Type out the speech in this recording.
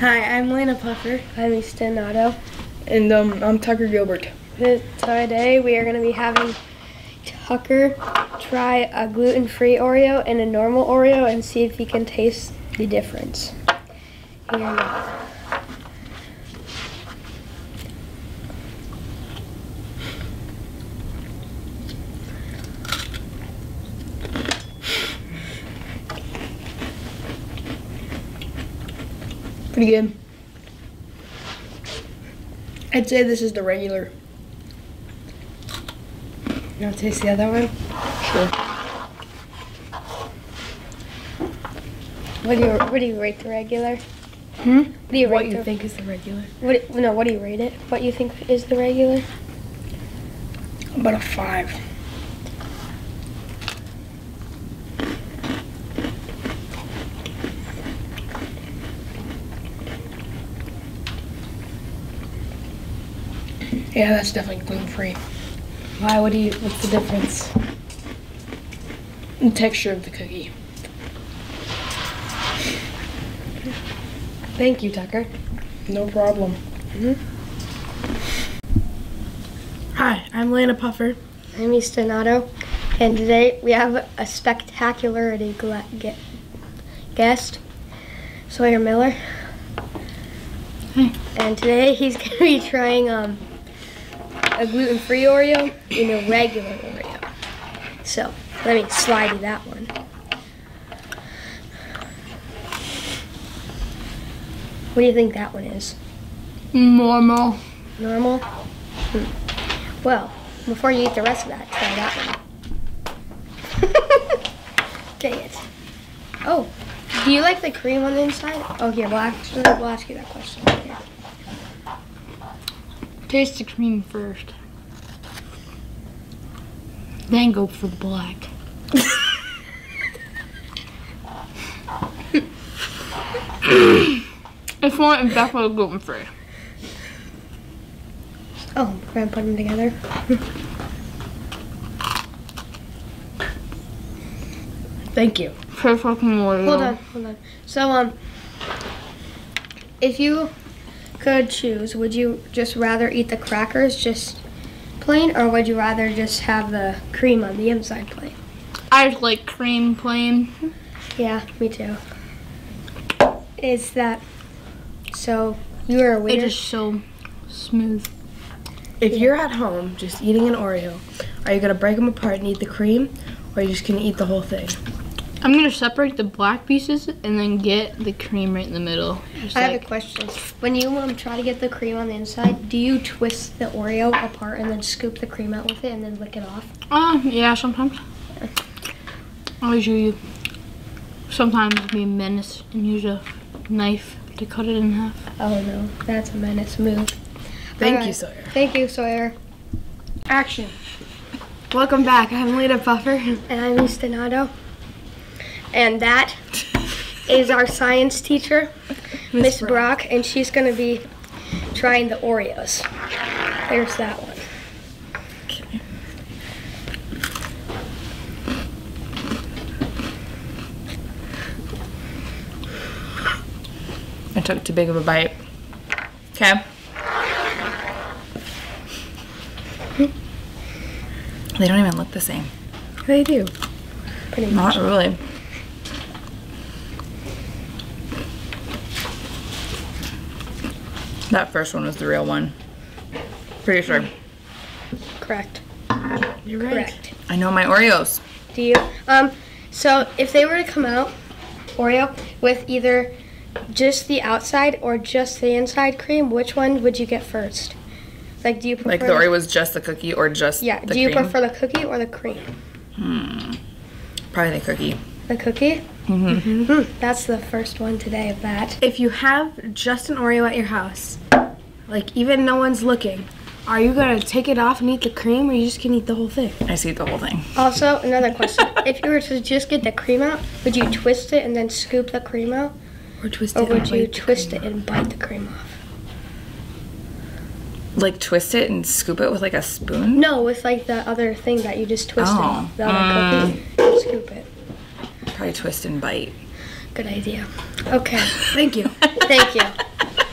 Hi, I'm Lena Puffer. I'm Easton Otto. And um, I'm Tucker Gilbert. Today we are going to be having Tucker try a gluten-free Oreo and a normal Oreo and see if he can taste the difference. Here Pretty good. I'd say this is the regular. You want to taste the other one? Sure. What do you What do you rate the regular? Hmm? What do you What rate you the, think is the regular? What no? What do you rate it? What you think is the regular? About a five. Yeah, that's definitely gluten free. Why? What do you? What's the difference? The texture of the cookie. Thank you, Tucker. No problem. Hi, I'm Lana Puffer. I'm Easton and today we have a spectacularity gla- ge- guest, Sawyer Miller. Hi. And today he's going to be trying um, a gluten-free Oreo and a regular Oreo. So let me slide you that one. What do you think that one is? Normal. Normal? Hmm. Well, before you eat the rest of that, try that one. Dang it. Oh, do you like the cream on the inside? Oh, here, we'll actually we'll ask you that question. Here. Taste the cream first. Then go for the black. If one is definitely gluten free. Oh, we're gonna put them together. Thank you. Taste like. Hold on, hold on. So, um, if you could choose, would you just rather eat the crackers just plain, or would you rather just have the cream on the inside plain? I just like cream plain. Yeah, me too. Is that so? You are a It's winner. just so smooth. If you're at home just eating an Oreo, are you gonna break them apart and eat the cream, or are you just gonna eat the whole thing? I'm gonna separate the black pieces and then get the cream right in the middle. Just I have a question. When you um try to get the cream on the inside, do you twist the Oreo apart and then scoop the cream out with it and then lick it off? uh, yeah, sometimes. Always you sometimes be a menace and use a knife to cut it in half. Oh no, that's a menace move. Thank Alright. you, Sawyer. Thank you, Sawyer. Action. Welcome back. I'm Lena Puffer. And I'm Easton Otto. And that is our science teacher, Miss Brock, and she's gonna be trying the Oreos. There's that one. I took too big of a bite. Okay. They don't even look the same. They do. Pretty much. Not really. That first one was the real one. Pretty sure. Correct. You're right. Correct. I know my Oreos. Do you? Um, so if they were to come out, Oreo, with either just the outside or just the inside cream, which one would you get first? Like, do you prefer? Like the Oreo was just the cookie or just Yeah. the Do you cream? prefer the cookie or the cream? Hmm, Probably the cookie. The cookie. Mm-hmm. Hmm, that's the first one today of that. If you have just an Oreo at your house, like even no one's looking, are you gonna take it off and eat the cream, or you just gonna eat the whole thing? I see the whole thing. Also, another question: If you were to just get the cream out, would you twist it and then scoop the cream out, Or twist or it? and would you twist it and bite the cream off? Like twist it and scoop it with like a spoon. No, with like the other thing that you just twisted, Oh. the other cookie, scoop it. Probably twist and bite. Good idea. Okay, Thank you. thank you.